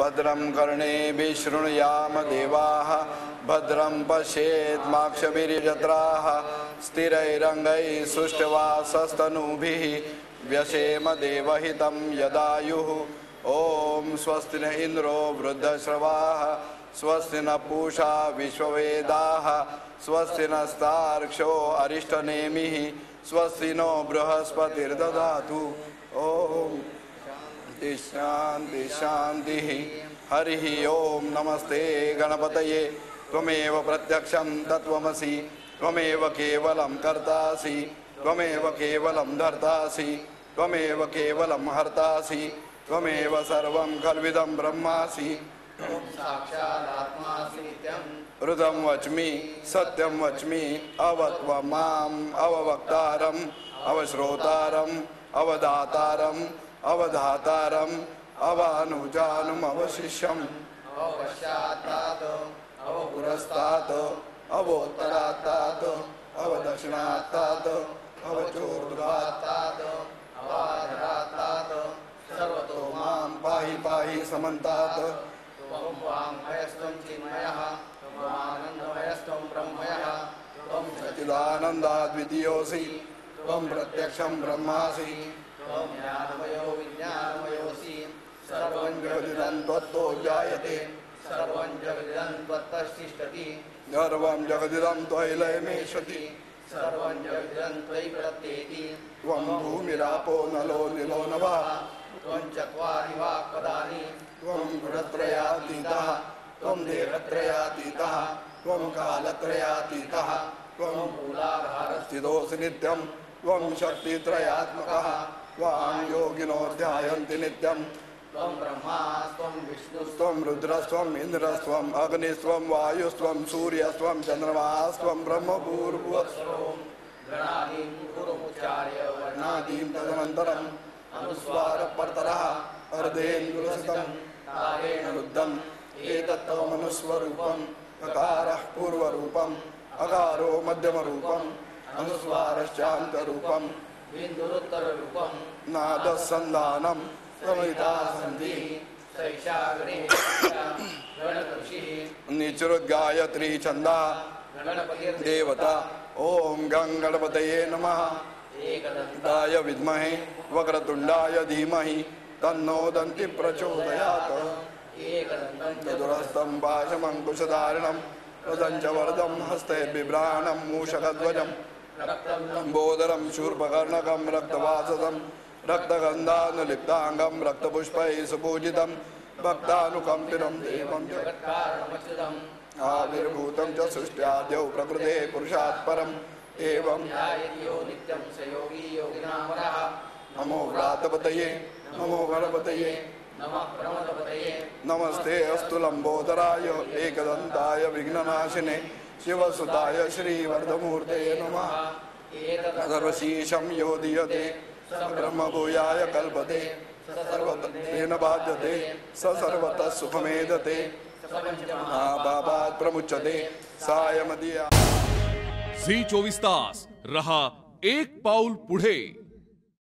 भद्रं कर्णेभिः शृणुयाम देवाः, भद्रं पश्येन्माक्षभिर्यजत्राः स्थिरैरङ्गैः सुष्ठवासस्तनूभिः, व्यशेम देवहितं यदायुः। ॐ स्वस्ति न इन्द्रो वृद्धश्रवाः स्वस्ति न पूषा विश्ववेदाः स्वस्ति नस्तार्क्ष्यो अरिष्टनेमिः स्वस्ति नो बृहस्पतिर्ददातु। ॐ शान्ति शांति। हरि ओम नमस्ते गणपत त्वमेव प्रत्यक्षं तत्त्वमसि। त्वमेव केवलं कर्तासि। त्वमेव केवलं धर्तासि। त्वमेव केवलं हर्तासि। त्वमेव सर्वं खल्विदं ब्रह्मासि। ऋतं वच्मि सत्यं वच्मि अवत्व माम् अववक्तारम् अवश्रोतारम् अवदातारम्। अवधातारम् अवानुजानुम् अवशिष्यम्। अवपुरस्तात् अवोत्तरात्तात् अवदक्षिणात्तात् अवचोर्ध्वात्तात् सर्वतो माँ पाहि पाहि समन्तात्। त्वं वाङ्मयस्त्वं चिन्मयः त्वमानन्दमयस्त्वं ब्रह्मयः। त्वं सच्चिदानन्दाद्वितीयोऽसि त्वं प्रत्यक्षं ब्रह्मासि। विज्ञानमयोऽसि सर्वं जगदिदं त्वत्तो जायते। सर्वं जगदिदं त्वत्तश्तिष्ठति सर्वं जगदिदं त्वयिलयमेषति सर्वं जगदिदं त्वयि प्रत्येति त्वं भूमिरापो नलो निलो नभः त्वं चत्वारि वाक्पदानि त्वं गुणत्रयातीतः। त्वं देहत्रयातीतः त्वं कालत्रयातीतः। त्वं मूलाधारस्थितोऽसि नित्यं। त्वं शक्तित्रयात्मकः। त्वां योगिनो ध्यायन्ति नित्यं त्वं ब्रह्मा त्वं विष्णुस्त्वं त्वं रुद्रस्त्वम् इन्द्रस्त्वम् अग्निस्त्वं वायुस्त्वं सूर्यस्त्वं चन्द्रमास्त्वं गुरुमुच्चार्य नादीं तदनन्तरम् अनुस्वारपर्तरः अर्धेन्दुरसितं तारेण रुद्धम् एतत्त्वमनुस्वरूपम् अकारः पूर्वरूपम् अकारो मध्यमरूपम् अनुस्वारश्चान्तरूपम्। बिन्दुरुत्तररूपं नादः सन्धानं समिता सन्ति सैषाग्रे गणऋषिः निचुरुद्गायत्री छन्दा। देवता ॐ गं गणपतये नमः। दाय विद्महे वक्रतुण्डाय धीमहि। तन्नो दन्ति प्रचोदयात्। चतुरस्तं पाशमङ्कुशधारिणं पदञ्च वरदं हस्ते बिभ्राणं मूषकध्वजं रक्तं लम्बोदरं शूर्पकर्णकं रक्तवासदं रक्तगन्धानुलिप्ताङ्गं रक्तपुष्पैः सुपूजितं देवं आविर्भूतं च सृष्ट्याद्यौ प्रकृते पुरुषात् परम् एवं नमो व्रातपतये नमो नमः नमस्ते अस्तु लम्बोदराय एकदन्ताय विघ्ननाशिने। शिवसुताय श्रीवर्धमूर्ते नमः। सर्वशीशं यो दीयते स ब्रह्मभूयाय कल्पते सर्वतेन बाध्यते सर्वतः सुखमेधते महापापात् प्रमुच्यते सायमदिया झी चोवीस तास, रहा एक पाऊल पुढे।